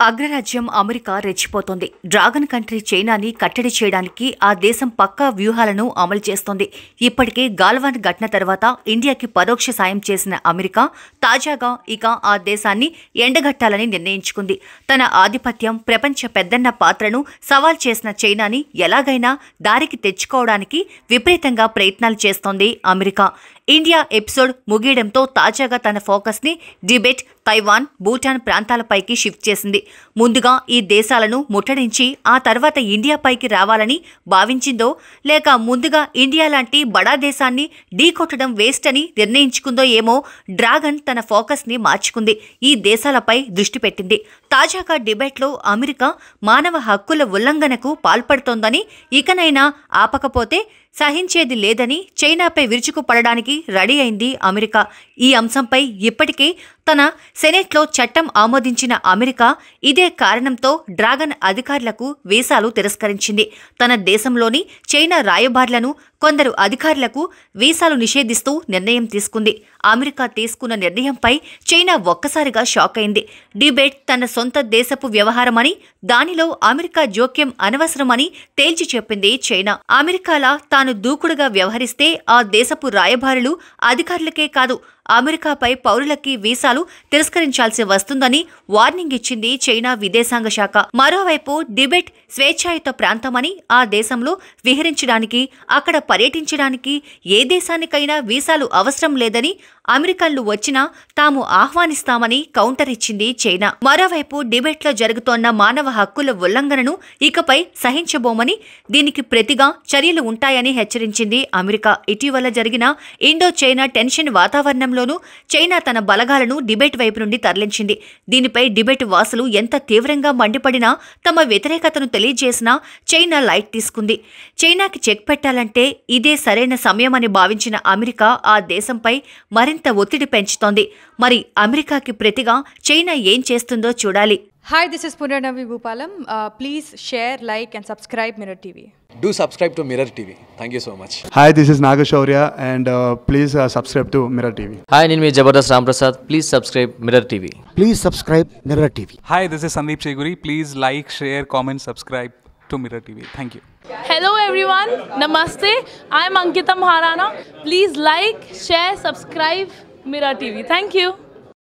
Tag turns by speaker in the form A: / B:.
A: అగ్రరాజ్యం అమెరికా రెచ్చిపోతోంది. Dragon country చైనాని కట్టడి చేయడానికి ఆ దేశం పక్కా వ్యూహాలను అమలు చేస్తోంది. ఇప్పటికే గాల్వాన్ ఘటన తర్వాత ఇండియాకి పరోక్ష సాయం చేసిన అమెరికా తాజాగా ఇక ఆ దేశాన్ని ఎండగట్టాలని నిర్ణయించుకుంది. తన ఆధిపత్యం ప్రపంచ పెద్దన్న పాత్రను సవాల్ చేసిన చైనాని ఎలాగైనా దారికి తెచ్చుకోవడానికి విపరీతంగా ప్రయత్నాలు చేస్తోంది అమెరికా. ఇండియా ఎపిసోడ్ ముగియడంతో తాజాగా తన ఫోకస్ని టిబెట్ తైవాన్ భూటాన్ ప్రాంతాలపైకి షిఫ్ట్ చేసింది. ముందుగా ఈ దేశాలను ముట్టడించి ఆ తర్వాత ఇండియాపైకి రావాలని భావించిందో లేక ముందుగా ఇండియా లాంటి బడా దేశాన్ని ఢీకొట్టడం వేస్ట్ అని నిర్ణయించుకుందో ఏమో డ్రాగన్ తన ఫోకస్ని మార్చుకుంది. ఈ దేశాలపై దృష్టి పెట్టింది. తాజాగా డిబేట్లో అమెరికా మానవ హక్కుల ఉల్లంఘనకు పాల్పడుతోందని ఇకనైనా ఆపకపోతే సహించేది లేదని చైనాపై విరుచుకుపడడానికి రెడీ అయింది అమెరికా. ఈ అంశంపై ఇప్పటికే తన సెనెట్లో చట్టం ఆమోదించిన అమెరికా ఇదే కారణంతో డ్రాగన్ అధికారులకు వీసాలు తిరస్కరించింది. తన దేశంలోని చైనా రాయబారులను కొందరు అధికారులకు వీసాలు నిషేధిస్తూ నిర్ణయం తీసుకుంది. అమెరికా తీసుకున్న నిర్ణయంపై చైనా ఒక్కసారిగా షాక్ అయింది. డిబేట్ తన సొంత దేశపు వ్యవహారమని దానిలో అమెరికా జోక్యం అనవసరమని తేల్చి చెప్పింది చైనా. అమెరికాలా తాను దూకుడుగా వ్యవహరిస్తే ఆ దేశపు రాయబారులు అధికారులకే కాదు అమెరికాపై పౌరులకి వీసాలు తిరస్కరించాల్సి వస్తుందని వార్నింగ్ ఇచ్చింది చైనా విదేశాంగ శాఖ. మరోవైపు డిబెట్ స్వేచ్ఛాయుత ప్రాంతమని ఆ దేశంలో విహరించడానికి అక్కడ పర్యటించడానికి ఏ దేశానికైనా వీసాలు అవసరం లేదని అమెరికన్లు వచ్చినా తాము ఆహ్వానిస్తామని కౌంటర్ ఇచ్చింది చైనా. మరోవైపు డిబేట్లో జరుగుతోన్న మానవ హక్కుల ఉల్లంఘనను ఇకపై సహించబోమని దీనికి ప్రతిగా చర్యలు ఉంటాయని హెచ్చరించింది అమెరికా. ఇటీవల జరిగిన ఇండో చైనా టెన్షన్ వాతావరణంలోనూ చైనా తన బలగాలను డిబేట్ వైపు నుండి తరలించింది. దీనిపై డిబేట్ వాసులు ఎంత తీవ్రంగా మండిపడినా తమ వ్యతిరేకతను తెలియజేసినా చైనా లైట్ తీసుకుంది. చైనాకి చెక్ పెట్టాలంటే ఇదే సరైన సమయమని భావించిన అమెరికా ఆ దేశంపై మరింత ఒత్తిడి పెంచుతోంది. మరి అమెరికాకి ప్రతిగా చైనా ఏం చేస్తుందో చూడాలి.
B: Hi, this is Punarnavi Bhupalam. Uh, please share, like, and subscribe Mirror TV.
C: Do subscribe to Mirror TV. Thank you so much.
D: Hi, this is Nagashaurya, and uh, please uh, subscribe to Mirror TV.
E: Hi, Ninmi Jabardast Ramprasad. Please subscribe Mirror TV.
F: Please subscribe Mirror TV.
G: Hi, this is Sandeep Cheguri. Please like, share, comment, subscribe to Mirror TV. Thank you.
H: Hello everyone. Namaste. I'm Ankita Maharana. Please like, share, subscribe Mirror TV. Thank you.